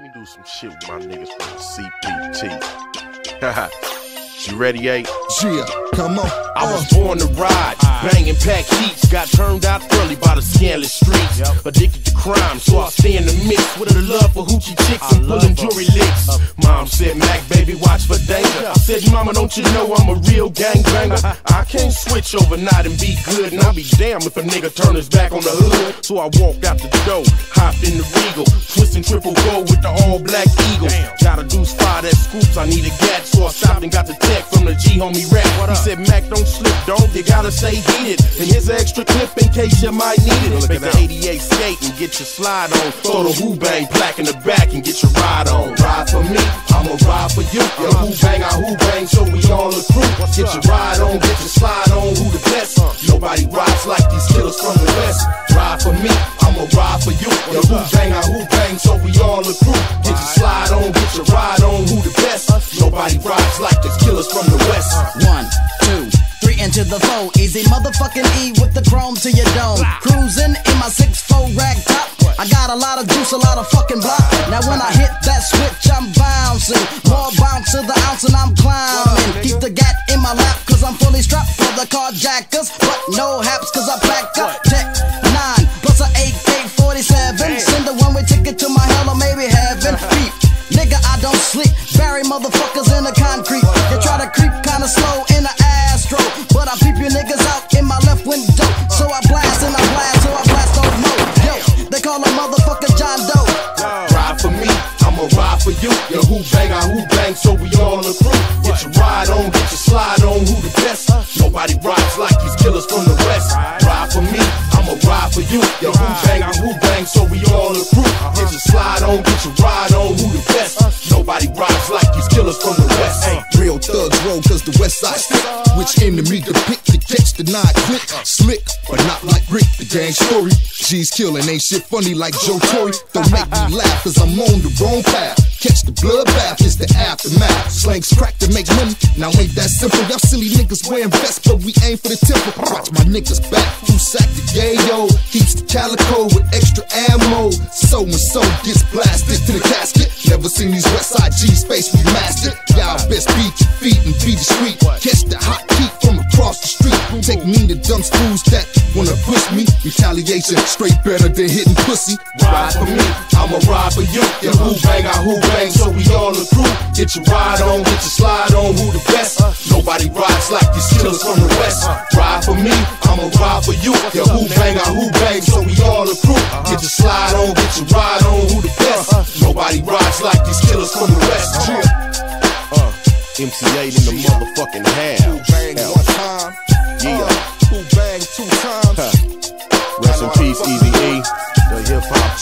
Let me do some shit with my niggas from CPT. you ready, A? Yeah, come on. I was uh. born to ride, banging pack heats. Got turned out early by the scandalous streets. Addicted to crime, so I stay in the mix with a love for hoochie chicks and pulling jewelry licks. Mom said, Mack, baby, watch for danger. I said, Mama, don't you know I'm a real gangbanger? I can't switch overnight and be good, and I'll be damned if a nigga turn his back on the hood. So I walked out the door, hopped in the Regal, twisting triple gold with the all black eagle. Got a deuce five that scoops, I need a gat, so I stopped and got the homie rap. He said, Mack, don't slip, don't. you gotta stay heated. And here's an extra clip in case you might need it. Make the 88 skate and get your slide on. Throw the Hoo-Bang plaque in the back and get your ride on. Ride for me, I'ma ride for you. Your Hoo-Bang, I Hoo-Bang, so we all a crew. Get your ride on, get your slide on. Who the best? Nobody rides like these killers from the west. Ride for me, I'ma ride for you. Your Who Bang, I Hoo-Bang, so we all a crew. Get your slide on, get your ride into the four. Eazy motherfucking E with the chrome to your dome. Cruising in my six four rag top. I got a lot of juice, a lot of fucking block. Now when I hit that switch, I'm bouncing. More bounce to the ounce and I'm climbing. Keep the gat in my lap, cause I'm fully strapped for the carjackers. But no haps, cause I pack up tech nine plus a AK 47. Send a one way ticket to my hell or maybe heaven. Beep. Nigga, I don't sleep. Bury motherfuckers call a motherfucker John Doe. Ride for me, I'ma ride for you. Your hoo-bang, I hoo-bang, so we all a crew. Get your ride on, get your slide on, who the best? Nobody rides like these killers from the west. Ride for me, I'ma ride for you. Your who bang, I hoo-bang, so we all a crew. Get your slide on, get your ride on, who the best? Nobody rides like these killers from the west. Real thugs roll cause the west side stick. Which enemy to nine click? Slick, but not like Rick, the gang story. G's killing, ain't shit funny like Joe Torre. Don't make me laugh cause I'm on the wrong path. Catch the bloodbath it's the aftermath. Slangs crack to make money. Now ain't that simple? Y'all silly niggas wearing vests, but we aim for the temple. Watch my niggas back. Who sack the yayo? Keeps the calico with extra ammo. So and so gets blasted to the casket. Never seen these West Side G's face we mastered. Y'all best beat your feet and beat the dumb fools that wanna push me. Retaliation straight better than hitting pussy. Ride for me, I'ma ride for you. Your hoo-bang, I who bang, so we all a crew. Get your ride on, get your slide on, who the best? Nobody rides like these killers from the west. Ride for me, I'ma ride for you. Your hoo-bang, I hoo-bang, so we all a crew. Get your slide on, get your ride on, who the best? Nobody rides like these killers from the west. Uh, MC Eiht in the motherfucking house flag two times. Rest in peace, Easy E. The hip hop